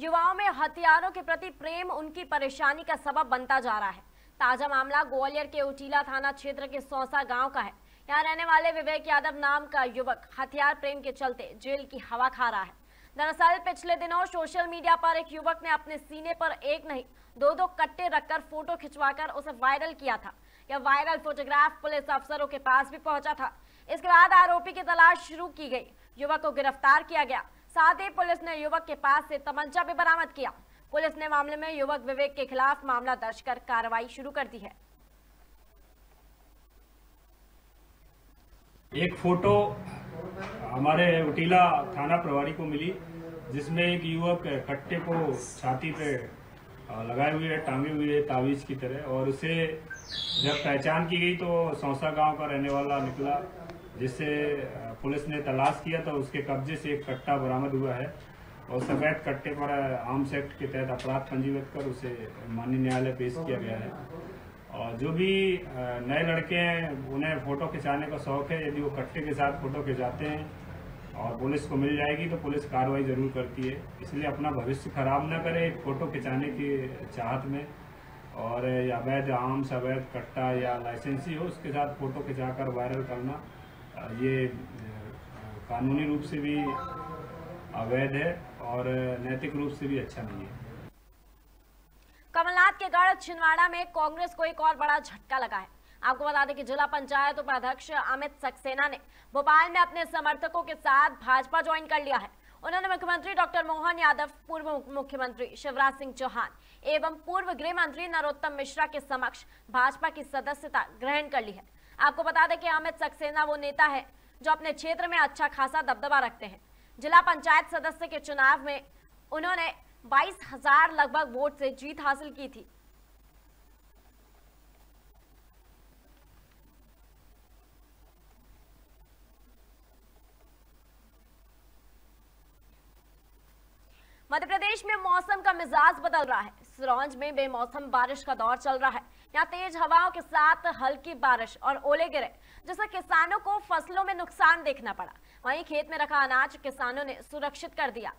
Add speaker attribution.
Speaker 1: युवाओं में हथियारों के प्रति प्रेम उनकी परेशानी का सबब बनता जा रहा है। ताज़ा मामला ग्वालियर के उटीला थाना क्षेत्र के सौसा गाँव का है। यहाँ रहने वाले विवेक यादव नाम का युवक हथियार प्रेम के चलते जेल की हवा खा रहा है। दरअसल पिछले दिनों सोशल मीडिया पर एक युवक ने अपने सीने पर एक नहीं दो दो कट्टे रखकर फ़ोटो खिंचवाकर उसे वायरल किया था। यह वायरल फोटोग्राफ पुलिस अफसरों के पास भी पहुँचा था। इसके बाद आरोपी की तलाश शुरू की गई। युवक को गिरफ़्तार किया गया। साथ ही पुलिस ने युवक के पास से तमंचा भी बरामद किया। पुलिस ने मामले में युवक विवेक के खिलाफ मामला दर्ज कर कार्रवाई शुरू कर दी है।
Speaker 2: एक फ़ोटो हमारे उटीला थाना प्रभारी को मिली, जिसमें एक युवक कट्टे को छाती पे लगाए हुए है टांगे हुए है तावीज की तरह, और उसे जब पहचान की गई तो सौसा गाँव का रहने वाला निकला। जिससे पुलिस ने तलाश किया तो उसके कब्जे से एक कट्टा बरामद हुआ है और सफ़ेद कट्टे पर आर्म्स एक्ट के तहत अपराध पंजीकृत कर उसे माननीय न्यायालय पेश किया गया है। और जो भी नए लड़के हैं, उन्हें फ़ोटो खिंचाने का शौक है। यदि वो कट्टे के साथ फ़ोटो खिंचाते हैं और पुलिस को मिल जाएगी तो पुलिस कार्रवाई ज़रूर करती है। इसलिए अपना भविष्य खराब न करे फ़ोटो खिंचाने की चाहत में। और अवैध आर्म्स, अवैध कट्टा या लाइसेंसी हो, उसके साथ फ़ोटो खिंचाकर वायरल करना ये कानूनी रूप से भी अवैध है और नैतिक रूप से भी अच्छा नहीं है।
Speaker 1: कमलनाथ के गढ़ छिंदवाड़ा में कांग्रेस को एक और बड़ा झटका लगा है। आपको बता दें कि जिला पंचायत उपाध्यक्ष अमित सक्सेना ने भोपाल में अपने समर्थकों के साथ भाजपा ज्वाइन कर लिया है। उन्होंने मुख्यमंत्री डॉक्टर मोहन यादव, पूर्व मुख्यमंत्री शिवराज सिंह चौहान एवं पूर्व गृह मंत्री नरोत्तम मिश्रा के समक्ष भाजपा की सदस्यता ग्रहण कर ली है। आपको बता दें कि अमित सक्सेना वो नेता है जो अपने क्षेत्र में अच्छा खासा दबदबा रखते हैं। जिला पंचायत सदस्य के चुनाव में उन्होंने बाईस हज़ार लगभग वोट से जीत हासिल की थी। मध्य प्रदेश में मौसम का मिजाज बदल रहा है। सिरौंज में बेमौसम बारिश का दौर चल रहा है। यहाँ तेज हवाओं के साथ हल्की बारिश और ओले गिरे, जिससे किसानों को फ़सलों में नुकसान देखना पड़ा। वहीं खेत में रखा अनाज किसानों ने सुरक्षित कर दिया।